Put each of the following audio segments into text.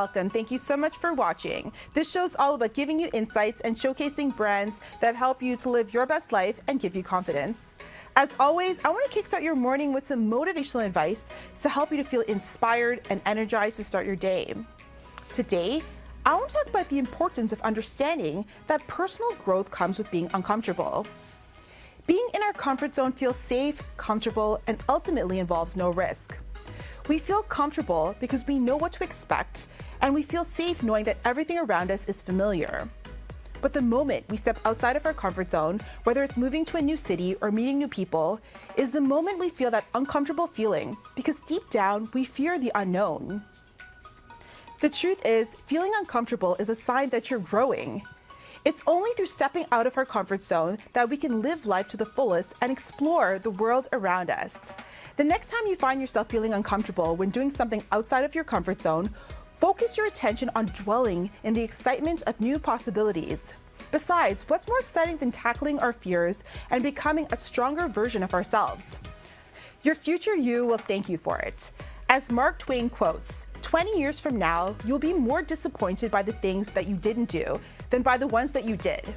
Welcome. Thank you so much for watching. This show is all about giving you insights and showcasing brands that help you to live your best life and give you confidence. As always, I want to kickstart your morning with some motivational advice to help you to feel inspired and energized to start your day. Today, I want to talk about the importance of understanding that personal growth comes with being uncomfortable. Being in our comfort zone feels safe, comfortable, and ultimately involves no risk. We feel comfortable because we know what to expect, and we feel safe knowing that everything around us is familiar. But the moment we step outside of our comfort zone, whether it's moving to a new city or meeting new people, is the moment we feel that uncomfortable feeling because deep down we fear the unknown. The truth is, feeling uncomfortable is a sign that you're growing. It's only through stepping out of our comfort zone that we can live life to the fullest and explore the world around us. The next time you find yourself feeling uncomfortable when doing something outside of your comfort zone, focus your attention on dwelling in the excitement of new possibilities. Besides, what's more exciting than tackling our fears and becoming a stronger version of ourselves? Your future you will thank you for it. As Mark Twain quotes, 20 years from now, you'll be more disappointed by the things that you didn't do than by the ones that you did.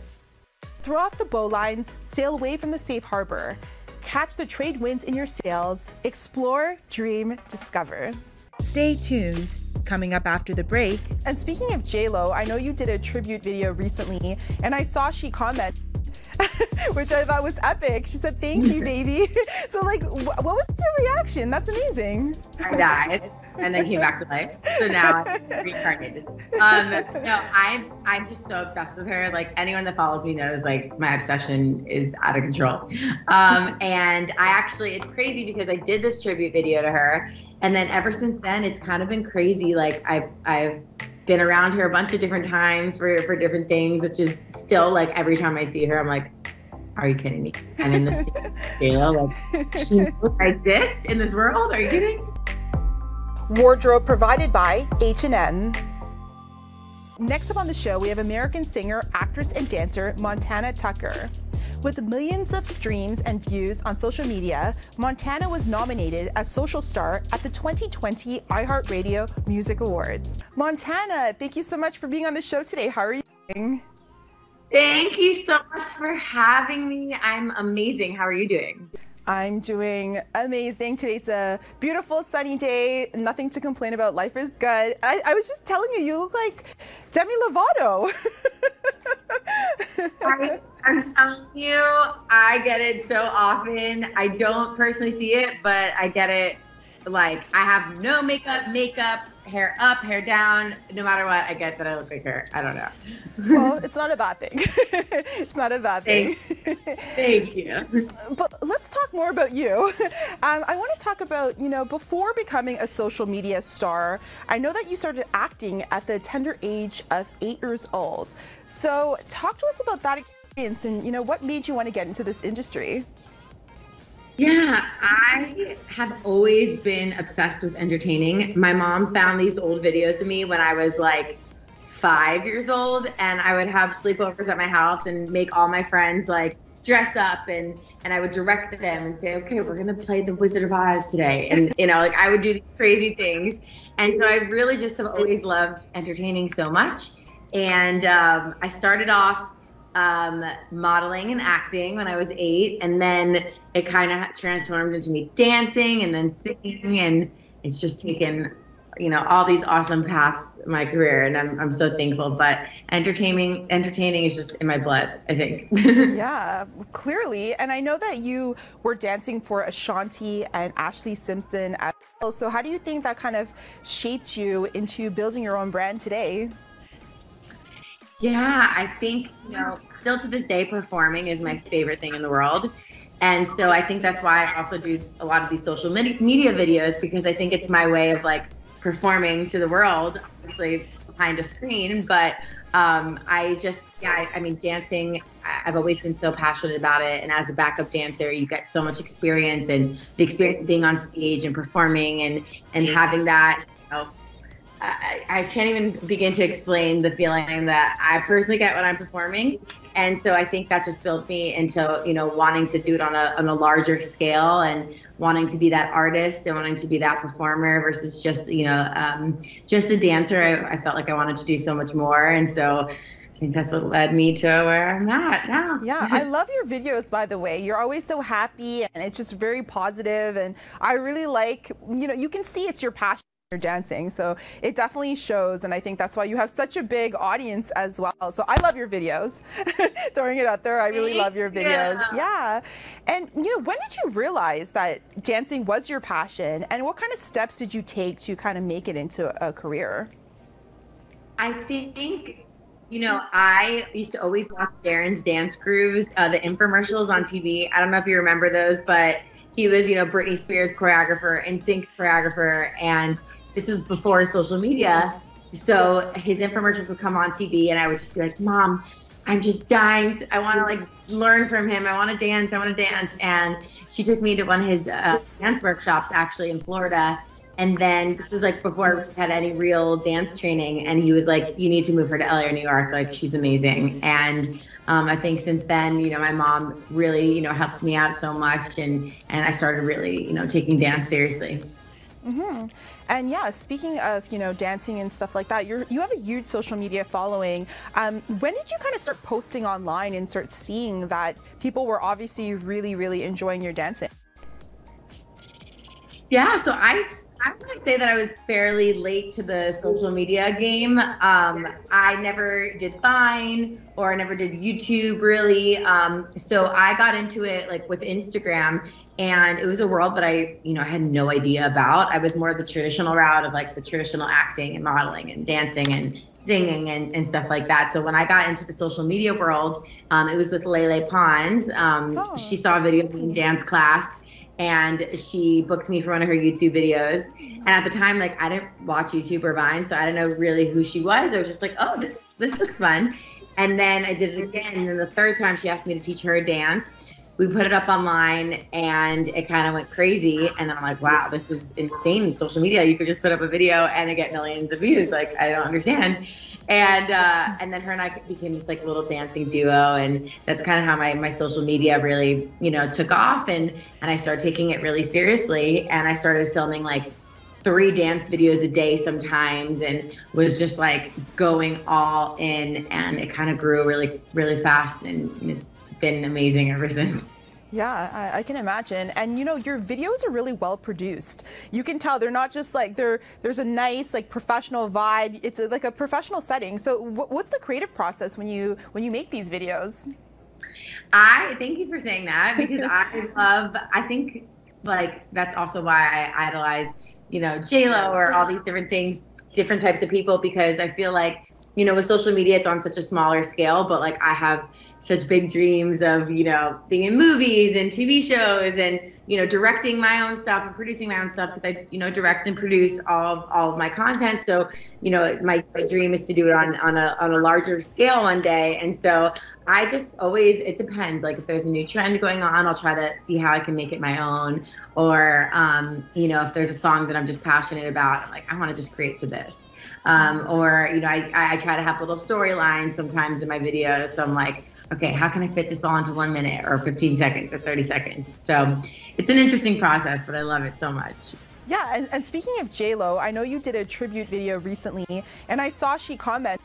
Throw off the bowlines, sail away from the safe harbor, catch the trade winds in your sails, explore, dream, discover. Stay tuned. Coming up after the break. And speaking of JLo, I know you did a tribute video recently, and I saw she comment which I thought was epic. She said, "Thank you, baby." so, like, wh what was your reaction? That's amazing. I died and then came back to life. So now I'm reincarnated. Um, no, I'm I'm just so obsessed with her. Like anyone that follows me knows, like my obsession is out of control. Um, and I actually, it's crazy because I did this tribute video to her, and then ever since then, it's kind of been crazy. Like I've I've been around her a bunch of different times for, for different things, which is still like every time I see her, I'm like, are you kidding me? I'm in this J-Lo, like she knows I exist in this world. Are you kidding? Wardrobe provided by H&M. Next up on the show, we have American singer, actress, and dancer Montana Tucker. With millions of streams and views on social media, Montana was nominated as Social Star at the 2020 iHeartRadio Music Awards. Montana, thank you so much for being on the show today. How are you doing? Thank you so much for having me. I'm amazing. How are you doing? I'm doing amazing. Today's a beautiful sunny day. Nothing to complain about. Life is good. I, I was just telling you, you look like Demi Lovato. I, I'm telling you, I get it so often. I don't personally see it, but I get it. Like I have no makeup, makeup, hair up, hair down. No matter what, I get that I look like her. I don't know. well, it's not a bad thing. it's not a bad thing. Thank, Thank you. But let's talk more about you. Um, I want to talk about, you know, before becoming a social media star, I know that you started acting at the tender age of eight years old. So talk to us about that experience and, you know, what made you want to get into this industry? Yeah, I have always been obsessed with entertaining. My mom found these old videos of me when I was like five years old, and I would have sleepovers at my house and make all my friends like dress up and and I would direct them and say, okay, we're gonna play the Wizard of Oz today, and you know, like I would do these crazy things, and so I really just have always loved entertaining so much, and um, I started off um, modeling and acting when I was eight, and then it kind of transformed into me dancing and then singing, and it's just taken, you know, all these awesome paths in my career, and I'm I'm so thankful. But entertaining entertaining is just in my blood, I think. yeah, clearly, and I know that you were dancing for Ashanti and Ashlee Simpson as well. So how do you think that kind of shaped you into building your own brand today? Yeah, I think, you know, still to this day, performing is my favorite thing in the world. And so I think that's why I also do a lot of these social media videos because I think it's my way of like performing to the world, obviously behind a screen. But um, I just, yeah, I, I mean, dancing, I've always been so passionate about it. And as a backup dancer, you get so much experience and the experience of being on stage and performing and, and having that, you know, I, I can't even begin to explain the feeling that I personally get when I'm performing. And so I think that just built me into, you know, wanting to do it on a, on a larger scale and wanting to be that artist and wanting to be that performer versus just, you know, um, just a dancer. I, I felt like I wanted to do so much more. And so I think that's what led me to where I'm at now. Yeah, I love your videos, by the way. You're always so happy and it's just very positive, And I really like, you know, you can see it's your passion dancing. So it definitely shows. And I think that's why you have such a big audience as well. So I love your videos. Throwing it out there. I really love your videos. Yeah. yeah. And, you know, when did you realize that dancing was your passion? And what kind of steps did you take to kind of make it into a career? I think you know, I used to always watch Darrin's Dance Grooves, uh, the infomercials on TV. I don't know if you remember those, but he was, you know, Britney Spears choreographer, NSYNC's choreographer, and this was before social media. So his infomercials would come on TV, and I would just be like, "Mom, I'm just dying. To, I want to like learn from him. I want to dance. I want to dance." And she took me to one of his uh, dance workshops, actually in Florida. And then this was like before we had any real dance training, and he was like, "You need to move her to LA or New York. Like she's amazing." And um, I think since then, you know, my mom really, you know, helped me out so much, and and I started really, you know, taking dance seriously. Mm-hmm. And yeah, speaking of you know dancing and stuff like that, you you have a huge social media following. Um, when did you kind of start posting online and start seeing that people were obviously really really enjoying your dancing? Yeah, so I I want to say that I was fairly late to the social media game. Um, I never did Vine or I never did YouTube really. Um, so I got into it like with Instagram, and it was a world that I, you know, I had no idea about. I was more of the traditional route of like the traditional acting and modeling and dancing and singing and, and stuff like that. So when I got into the social media world, um, it was with Lele Pons. Um, oh. She saw a video in dance class and she booked me for one of her YouTube videos. And at the time, like I didn't watch YouTube or Vine, so I didn't know really who she was. I was just like, oh, this this looks fun. And then I did it again. And then the third time, she asked me to teach her a dance. We put it up online, and it kind of went crazy. And I'm like, wow, this is insane. Social media, you could just put up a video and it get millions of views. Like I don't understand and uh, and then her and I became this like little dancing duo, and that's kind of how my my social media really you know took off, and and I started taking it really seriously, and I started filming like three dance videos a day sometimes and was just like going all in and it kind of grew really really fast and it's been amazing ever since yeah, I, I, can imagine. And you know, your videos are really well produced. You can tell they're not just like they're there's a nice like professional vibe. It's a, like a professional setting. So what's the creative process when you when you make these videos? I thank you for saying that because I love. I think like that's also why I idolize you know J Lo or all these different things, different types of people because I feel like you know with social media it's on such a smaller scale, but like I have such big dreams of you know being in movies and TV shows and you know directing my own stuff and producing my own stuff because I you know direct and produce all of, all of my content. So you know my, my dream is to do it on on a on a larger scale one day. And so I just always it depends like if there's a new trend going on I'll try to see how I can make it my own or um, you know if there's a song that I'm just passionate about I'm like I want to just create to this um, or you know I, I try to have little storylines sometimes in my videos so I'm like okay, how can I fit this all into one minute or 15 seconds or 30 seconds? So it's an interesting process, but I love it so much. Yeah, and, and speaking of JLo, I know you did a tribute video recently, and I saw she commented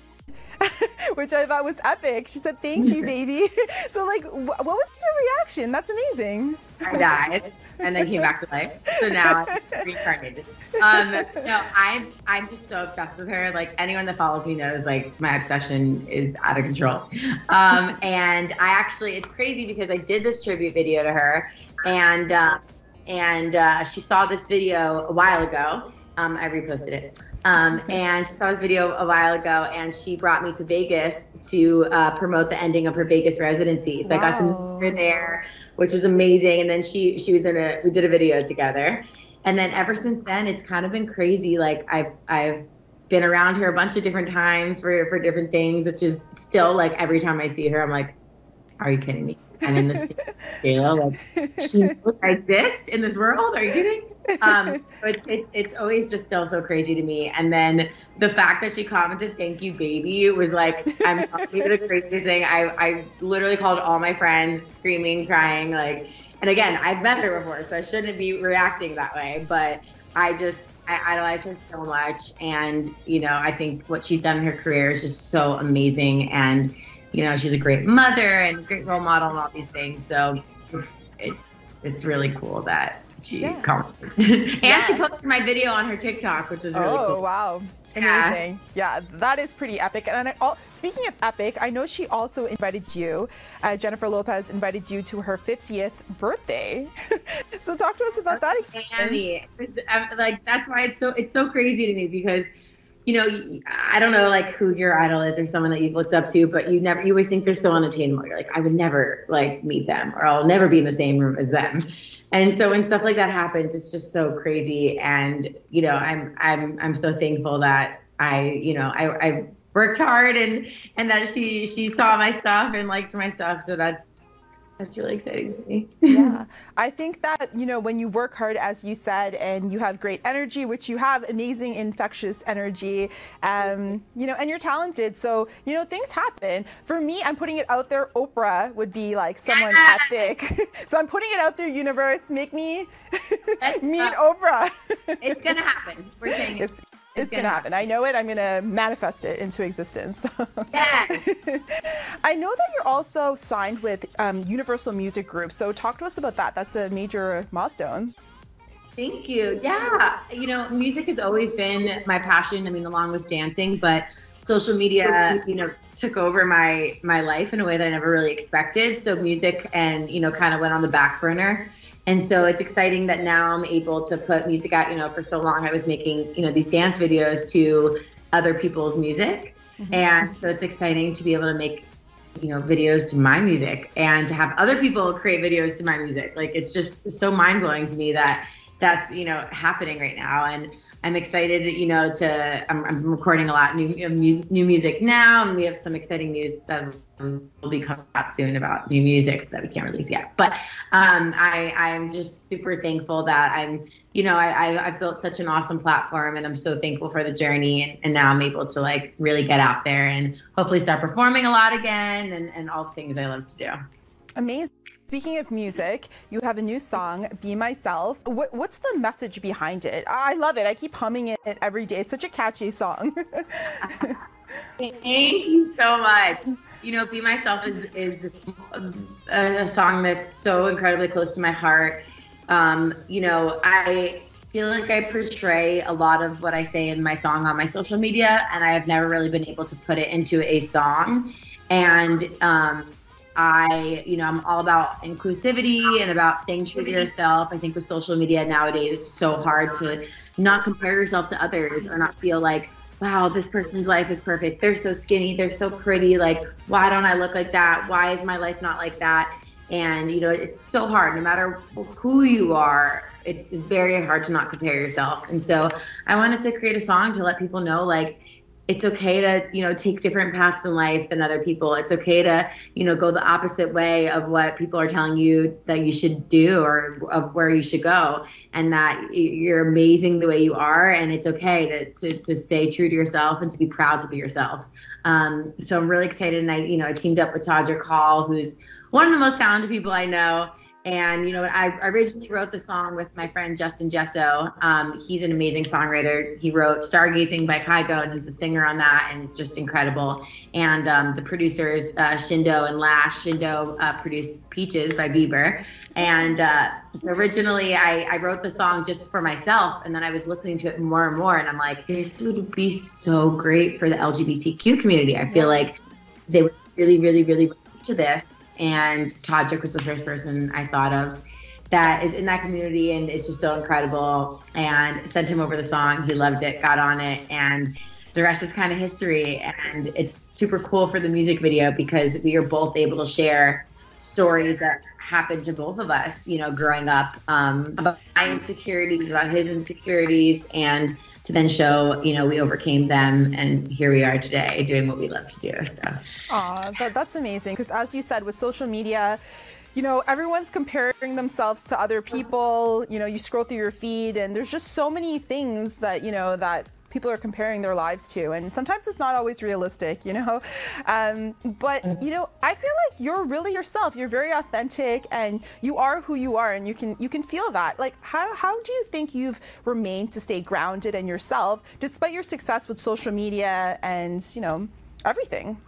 which I thought was epic. She said, "Thank you, baby." so, like, wh what was your reaction? That's amazing. I died and then came back to life. So now I'm reincarnated. Um, no, I'm I'm just so obsessed with her. Like anyone that follows me knows, like my obsession is out of control. Um, and I actually, it's crazy because I did this tribute video to her, and uh, and uh, she saw this video a while ago. Um, I reposted it. Um, and she saw this video a while ago, and she brought me to Vegas to uh, promote the ending of her Vegas residency. So wow. I got to meet her there, which was amazing. And then she she was in a we did a video together, and then ever since then it's kind of been crazy. Like I've I've been around her a bunch of different times for for different things, which is still like every time I see her, I'm like, are you kidding me? And in this scale, like she I exist in this world. Are you kidding? um, but it, it's always just still so crazy to me. And then the fact that she commented, "Thank you, baby," was like, I'm the craziest thing. I I literally called all my friends, screaming, crying, like. And again, I've met her before, so I shouldn't be reacting that way. But I just I idolize her so much, and you know, I think what she's done in her career is just so amazing. And you know, she's a great mother and great role model and all these things. So it's it's it's really cool that she yeah. commented. and yeah. she posted my video on her TikTok, which is really oh, cool. Oh wow. Amazing. Yeah. yeah. that is pretty epic. And I, all, speaking of epic, I know she also invited you, uh, Jennifer Lopez invited you to her 50th birthday. so talk to us about that experience. Like that's why it's so it's so crazy to me because you know, I don't know like who your idol is or someone that you've looked up to, but you never, you always think they're so unattainable. You're like, I would never like meet them or I'll never be in the same room as them. And so when stuff like that happens, it's just so crazy. And, you know, I'm, I'm, I'm so thankful that I, you know, I, I worked hard and, and that she, she saw my stuff and liked my stuff. So that's, that's really exciting to me. yeah. I think that, you know, when you work hard, as you said, and you have great energy, which you have amazing infectious energy, um, you know, and you're talented. So, you know, things happen. For me, I'm putting it out there. Oprah would be like someone epic. so I'm putting it out there, universe. Make me meet Oprah. it's going to happen. We're saying it. It's, it's, gonna, happen. I know it. I'm gonna manifest it into existence. yeah. I know that you're also signed with um, Universal Music Group. So talk to us about that. That's a major milestone. Thank you. Yeah. You know, music has always been my passion. I mean, along with dancing, but social media, you know, took over my my life in a way that I never really expected. So music and you know, kind of went on the back burner. And so it's exciting that now I'm able to put music out. You know, for so long I was making, you know, these dance videos to other people's music. Mm-hmm. And so it's exciting to be able to make, you know, videos to my music and to have other people create videos to my music. Like it's just so mind blowing to me that that's, you know, happening right now. And I'm excited, you know, to I'm, I'm recording a lot new new music now, and we have some exciting news that will be coming out soon about new music that we can't release yet. But um, I I'm just super thankful that I'm, you know, I, I have built such an awesome platform, and I'm so thankful for the journey, and, and now I'm able to like really get out there and hopefully start performing a lot again, and and all the things I love to do. Amazing. Speaking of music, you have a new song, Be Myself. What, what's the message behind it? I love it. I keep humming it every day. It's such a catchy song. Thank you so much. You know, Be Myself is, is a, a song that's so incredibly close to my heart. Um, you know, I feel like I portray a lot of what I say in my song on my social media, and I have never really been able to put it into a song. And um, I, you know, I'm all about inclusivity and about staying true to yourself. I think with social media nowadays, it's so hard to not compare yourself to others or not feel like, wow, this person's life is perfect. They're so skinny. They're so pretty. Like, why don't I look like that? Why is my life not like that? And, you know, it's so hard no matter who you are. It's very hard to not compare yourself. And so I wanted to create a song to let people know, like, it's okay to you know take different paths in life than other people. It's okay to you know go the opposite way of what people are telling you that you should do or of where you should go and that you're amazing the way you are and it's okay to, to, to stay true to yourself and to be proud to be yourself. Um, so i'm really excited and i you know i teamed up with todrick hall who's one of the most talented people i know and you know, I originally wrote the song with my friend Justin Jesso. Um, he's an amazing songwriter. He wrote "Stargazing" by Kygo, and he's the singer on that, and just incredible. And um, the producers uh, Shndo and Lash. Shndo uh, produced "Peaches" by Bieber, and uh, so originally I, I wrote the song just for myself, and then I was listening to it more and more, and I'm like, this would be so great for the LGBTQ community. I feel like they would really, really, really to this and Todrick was the first person I thought of that is in that community and it's just so incredible. And sent him over the song. He loved it, got on it, and the rest is kind of history. And it's super cool for the music video because we are both able to share stories that happened to both of us, you know, growing up um, about my insecurities, about his insecurities, and to then show, you know, we overcame them and here we are today doing what we love to do. So, Aw, that, that's amazing. Because as you said, with social media, you know, everyone's comparing themselves to other people. You know, you scroll through your feed, and there's just so many things that you know that people are comparing their lives to and sometimes it's not always realistic you know? Um, but you know i feel like you're really yourself. You're very authentic and you are who you are and you can you can feel that. Like how, how do you think you've remained to stay grounded in yourself despite your success with social media and you know everything?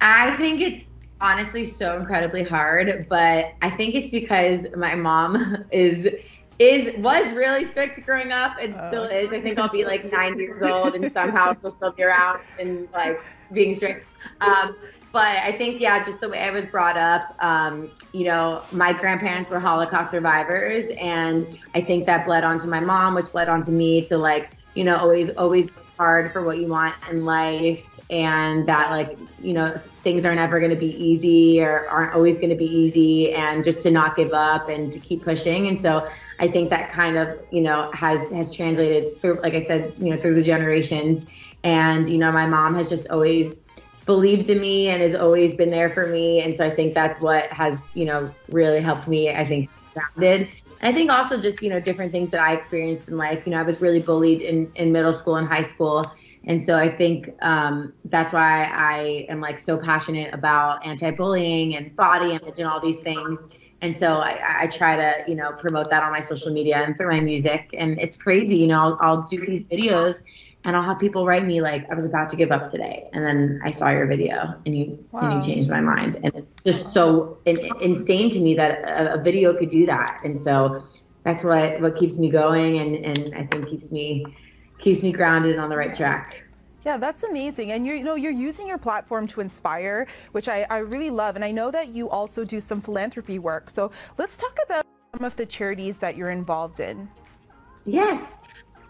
I think it's honestly so incredibly hard but i think it's because my mom is is was really strict growing up and uh, still is. I think I'll be like nine years old and somehow she'll still be around and like being strict. Um, but I think yeah, just the way I was brought up. Um, you know, my grandparents were Holocaust survivors, and I think that bled onto my mom, which bled onto me to like you know always always hard for what you want in life and that like you know things are never going to be easy or aren't always going to be easy and just to not give up and to keep pushing. And so i think that kind of you know has has translated through like i said you know through the generations. And you know my mom has just always believed in me and has always been there for me. And so i think that's what has you know really helped me i think grounded I think also just you know different things that I experienced in life. You know, I was really bullied in in middle school and high school, and so I think um, that's why I am like so passionate about anti-bullying and body image and all these things. And so I, I, try to, you know, promote that on my social media and through my music. And it's crazy, you know, I'll, I'll do these videos and I'll have people write me like, I was about to give up today, and then I saw your video, and you wow. and you changed my mind. And it's just so in, insane to me that a, a video could do that. And so that's what what keeps me going, and and I think keeps me keeps me grounded on the right track. Yeah, that's amazing. And you're, you know, you're using your platform to inspire, which I, I really love. And I know that you also do some philanthropy work. So let's talk about some of the charities that you're involved in. Yes.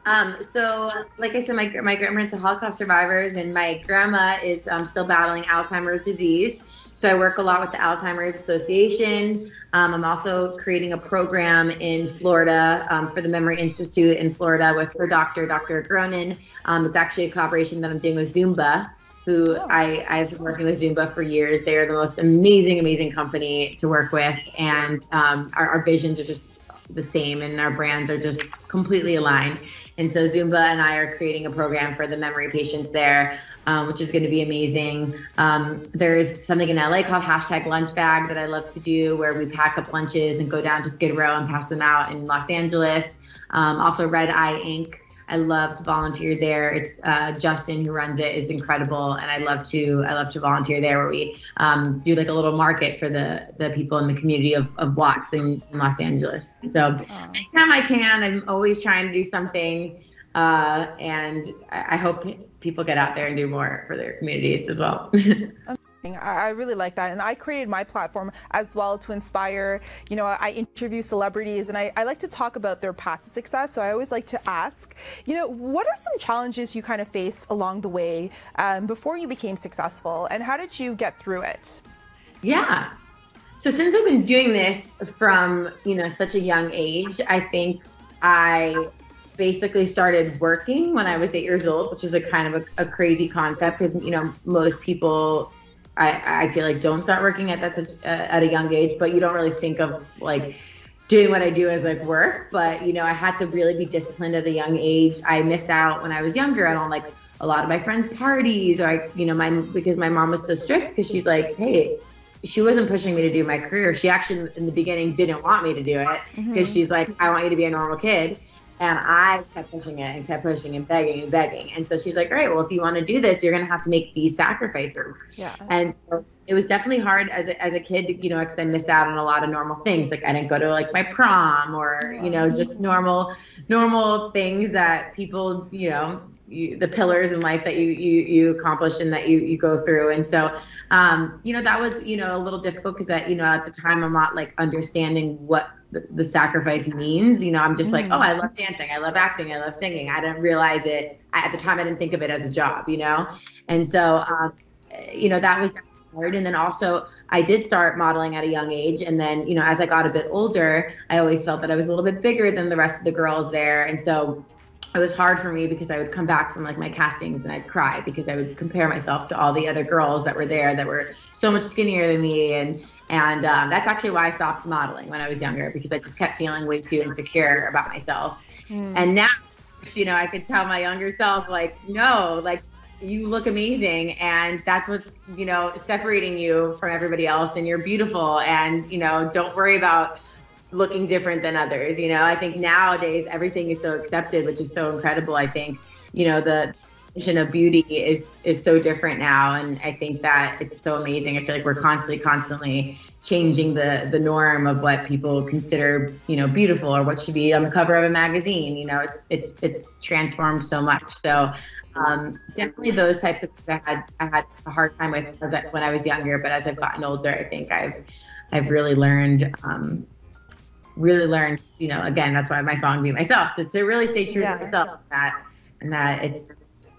Um, so, like I said, my, my grandparents are Holocaust survivors, and my grandma is um, still battling Alzheimer's disease. So, I work a lot with the Alzheimer's Association. Um, I'm also creating a program in Florida um, for the Memory Institute in Florida with her doctor, Dr. Gronin. Um, it's actually a collaboration that I'm doing with Zumba. Who oh. I, I've been working with Zumba for years. They are the most amazing, amazing company to work with. And um, our, our visions are just the same and our brands are just completely aligned. And so Zumba and I are creating a program for the memory patients there, um, which is going to be amazing. Um, there's something in LA called hashtag lunch bag that I love to do where we pack up lunches and go down to Skid Row and pass them out in Los Angeles. Um, also Red Eye Ink I love to volunteer there. It's uh, Justin who runs it is incredible, and I love to I love to volunteer there where we um, do like a little market for the the people in the community of, of Watts in, in Los Angeles. So anytime I can, I'm always trying to do something, uh, and I, I hope people get out there and do more for their communities as well. I really like that. And I created my platform as well to inspire. You know, I interview celebrities and I, I, like to talk about their path to success. So I always like to ask, you know, what are some challenges you kind of faced along the way um, before you became successful? And how did you get through it? Yeah. So since I've been doing this from, you know, such a young age, I think I basically started working when I was eight years old, which is a kind of a, a crazy concept because, you know, most people I, I feel like don't start working at that such uh, at a young age, but you don't really think of like doing what I do as like work. But you know, I had to really be disciplined at a young age. I missed out when I was younger on like a lot of my friends' parties, or I, you know, my because my mom was so strict because she's like, hey, she wasn't pushing me to do my career. She actually in the beginning didn't want me to do it because mm-hmm. she's like, I want you to be a normal kid. And I kept pushing it and kept pushing and begging and begging. And so she's like, all right, well, if you want to do this, you're going to have to make these sacrifices. Yeah. And so it was definitely hard as a, as a kid, you know, because I missed out on a lot of normal things. Like I didn't go to like my prom or, you know, just normal, normal things that people, you know, you, the pillars in life that you, you, you accomplish and that you, you go through. And so, um, you know, that was, you know, a little difficult because that, you know, at the time I'm not like understanding what the, the sacrifice means. You know, I'm just mm-hmm. like, oh, I love dancing, I love acting, I love singing. I didn't realize it I, at the time. I didn't think of it as a job, you know, and so, um, you know, that was hard. And then also, I did start modeling at a young age, and then, you know, as I got a bit older, I always felt that I was a little bit bigger than the rest of the girls there, and so it was hard for me because I would come back from like my castings and I'd cry because I would compare myself to all the other girls that were there that were so much skinnier than me and and um, that's actually why I stopped modeling when I was younger because I just kept feeling way too insecure about myself. Mm. And now, you know, I could tell my younger self like, no, like you look amazing and that's what's you know separating you from everybody else and you're beautiful and you know don't worry about looking different than others. You know, I think nowadays everything is so accepted, which is so incredible. I think, you know, the vision of beauty is is so different now, and I think that it's so amazing. I feel like we're constantly, constantly changing the the norm of what people consider, you know, beautiful or what should be on the cover of a magazine. You know, it's it's it's transformed so much. So. Um, definitely those types of things I had I had a hard time with I, when I was younger, but as I've gotten older, I think I've I've really learned um, really learned, you know, again, that's why my song "Be Myself" to, to really stay true yeah. to myself. And that and that it's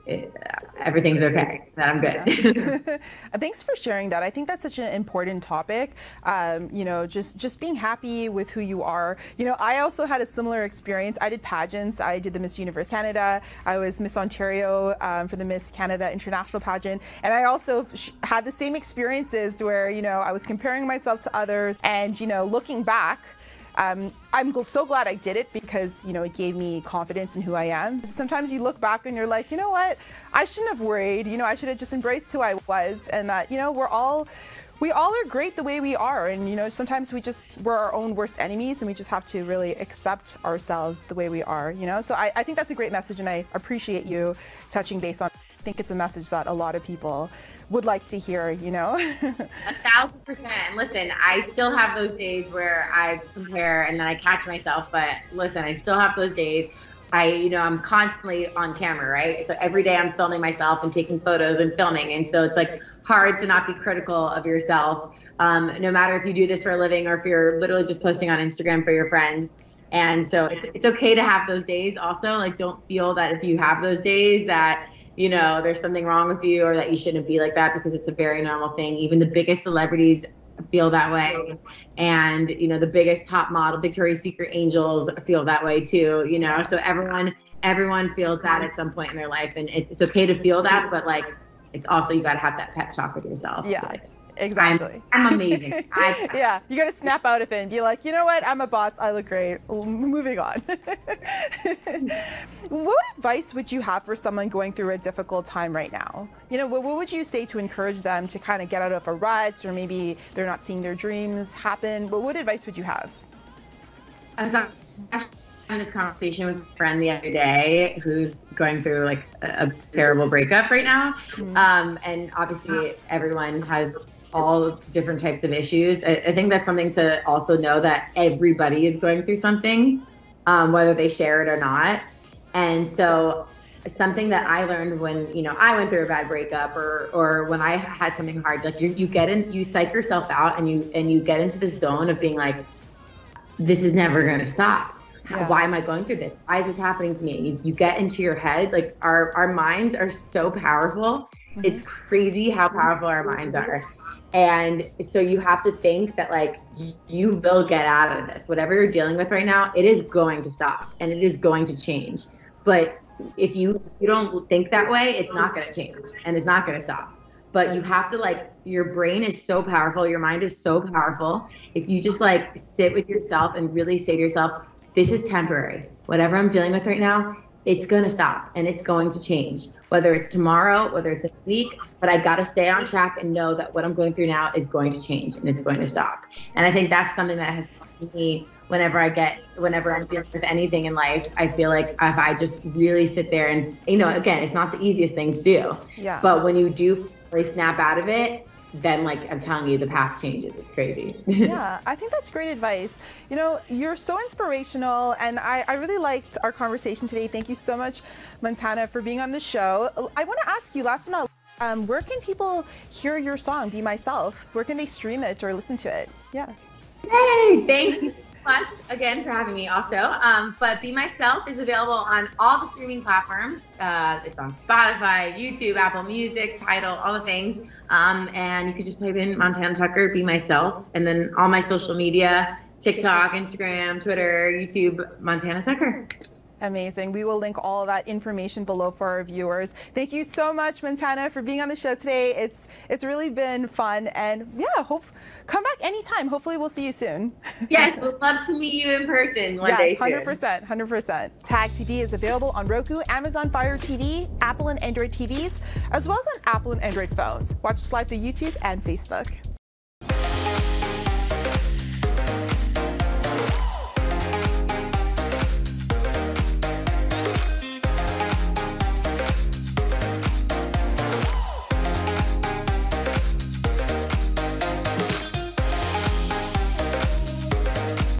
it, everything's okay. That I'm good. Thanks for sharing that. I think that's such an important topic. Um, you know, just just being happy with who you are. You know, I also had a similar experience. I did pageants. I did the Miss Universe Canada. I was Miss Ontario um, for the Miss Canada International pageant, and I also had the same experiences where you know I was comparing myself to others, and you know, looking back um, I'm so glad I did it because, you know, it gave me confidence in who I am. Sometimes you look back and you're like, you know what? I shouldn't have worried. You know, I should have just embraced who I was and that, you know, we're all we all are great the way we are and you know sometimes we just we're our own worst enemies and we just have to really accept ourselves the way we are you know so I, I think that's a great message and i appreciate you touching base on i think it's a message that a lot of people would like to hear, you know? a thousand percent. And listen, I still have those days where I compare and then I catch myself, but listen, I still have those days. I, you know, I'm constantly on camera, right? So every day I'm filming myself and taking photos and filming. And so it's like hard to not be critical of yourself, um, no matter if you do this for a living or if you're literally just posting on Instagram for your friends. And so it's, it's okay to have those days also. Like, don't feel that if you have those days that, you know, there's something wrong with you or that you shouldn't be like that because it's a very normal thing. Even the biggest celebrities feel that way. And, you know, the biggest top model, Victoria's Secret angels feel that way too, you know. So everyone everyone feels that at some point in their life and it's, it's okay to feel that, but like it's also you gotta have that pep talk with yourself. Yeah. Like, Exactly. I'm, I'm amazing. I, yeah, you got to snap out of it and be like, you know what? I'm a boss. I look great. Moving on. what advice would you have for someone going through a difficult time right now? You know, what, what would you say to encourage them to kind of get out of a rut or maybe they're not seeing their dreams happen? But what advice would you have? I was actually having this conversation with a friend the other day who's going through like a, a terrible breakup right now. Mm-hmm. Um, and obviously everyone has all different types of issues. I, I, think that's something to also know that everybody is going through something, um, whether they share it or not. And so, something that I learned when you know I went through a bad breakup, or or when I had something hard, like you you get in, you psych yourself out, and you and you get into the zone of being like, this is never going to stop. Yeah. Why am I going through this? Why is this happening to me? You, you get into your head, like our our minds are so powerful. Mm-hmm. It's crazy how powerful our minds are and so you have to think that like you will get out of this. Whatever you're dealing with right now, it is going to stop and it is going to change. But if you you don't think that way, it's not going to change and it's not going to stop. But you have to like your brain is so powerful, your mind is so powerful. If you just like sit with yourself and really say to yourself, this is temporary. Whatever I'm dealing with right now, it's going to stop and it's going to change, whether it's tomorrow, whether it's a week. But I got to stay on track and know that what I'm going through now is going to change and it's going to stop. And I think that's something that has helped me whenever I get, whenever I'm dealing with anything in life. I feel like if I just really sit there and, you know, again, it's not the easiest thing to do. Yeah. But when you do really snap out of it, then like I'm telling you, the path changes. It's crazy. yeah, I think that's great advice. You know, you're so inspirational, and I, I really liked our conversation today. Thank you so much, Montana, for being on the show. I want to ask you, last but not um, where can people hear your song, Be Myself? Where can they stream it or listen to it? Yeah. Hey, thank you much again for having me also. Um, but Be Myself is available on all the streaming platforms. Uh, it's on Spotify, YouTube, Apple Music, Tidal, all the things. Um, and you could just type in Montana Tucker, Be Myself, and then all my social media TikTok, Instagram, Twitter, YouTube, Montana Tucker. Amazing. We will link all of that information below for our viewers. Thank you so much, Montana, for being on the show today. It's it's really been fun, and yeah, hope come back anytime. Hopefully, we'll see you soon. Yes, we'd love to meet you in person one yes, day. Hundred percent, hundred percent. Tag TV is available on Roku, Amazon Fire TV, Apple and Android TVs, as well as on Apple and Android phones. Watch us live through YouTube and Facebook.